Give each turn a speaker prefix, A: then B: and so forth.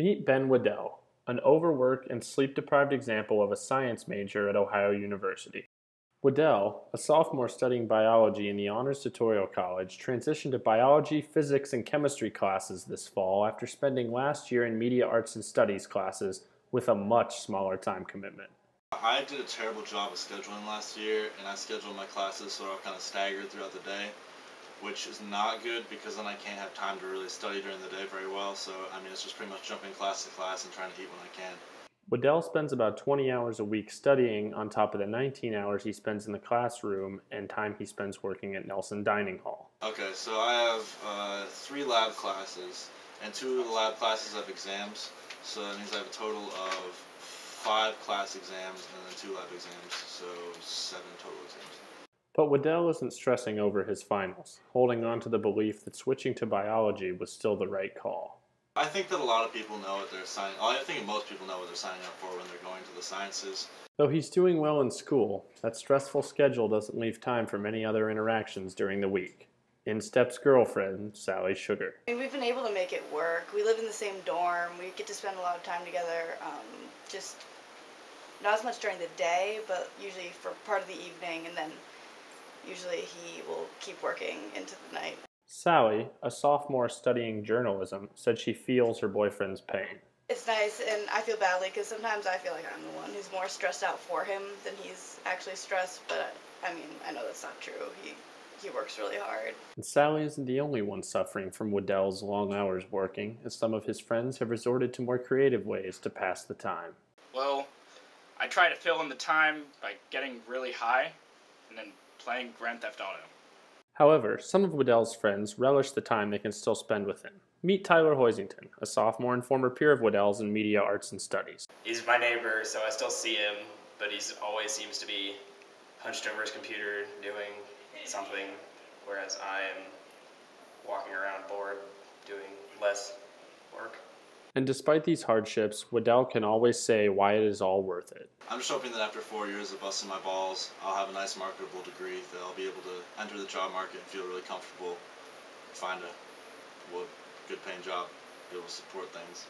A: Meet Ben Waddell, an overworked and sleep deprived example of a science major at Ohio University. Waddell, a sophomore studying biology in the Honors Tutorial College, transitioned to biology, physics, and chemistry classes this fall after spending last year in media arts and studies classes with a much smaller time commitment.
B: I did a terrible job of scheduling last year, and I scheduled my classes so all kind of staggered throughout the day, which is not good because then I can't have time to really study during the day very well. So, I mean, it's just pretty much jumping class to class and trying to eat when I can.
A: Waddell spends about 20 hours a week studying on top of the 19 hours he spends in the classroom and time he spends working at Nelson Dining Hall.
B: Okay, so I have uh, three lab classes, and two of the lab classes have exams, so that means I have a total of five class exams and then two lab exams, so seven total exams.
A: But Waddell isn't stressing over his finals, holding on to the belief that switching to biology was still the right call.
B: I think that a lot of people know what they're signing. I think most people know what they're signing up for when they're going to the sciences.
A: Though he's doing well in school, that stressful schedule doesn't leave time for many other interactions during the week. In steps girlfriend, Sally Sugar.
C: I mean, we've been able to make it work. We live in the same dorm. We get to spend a lot of time together. Um, just not as much during the day, but usually for part of the evening, and then usually he will keep working into the night.
A: Sally, a sophomore studying journalism, said she feels her boyfriend's pain.
C: It's nice, and I feel badly because sometimes I feel like I'm the one who's more stressed out for him than he's actually stressed. But I mean, I know that's not true. He he works really hard.
A: And Sally isn't the only one suffering from Waddell's long hours working, as some of his friends have resorted to more creative ways to pass the time.
D: Well, I try to fill in the time by getting really high and then playing Grand Theft Auto.
A: However, some of Waddell's friends relish the time they can still spend with him. Meet Tyler Hoisington, a sophomore and former peer of Waddell's in media arts and studies.
E: He's my neighbor, so I still see him, but he always seems to be hunched over his computer doing something, whereas I am walking around bored doing less work.
A: And despite these hardships, Waddell can always say why it is all worth it.
B: I'm just hoping that after four years of busting my balls, I'll have a nice marketable degree that I'll be able to enter the job market and feel really comfortable, find a good paying job, be able to support things.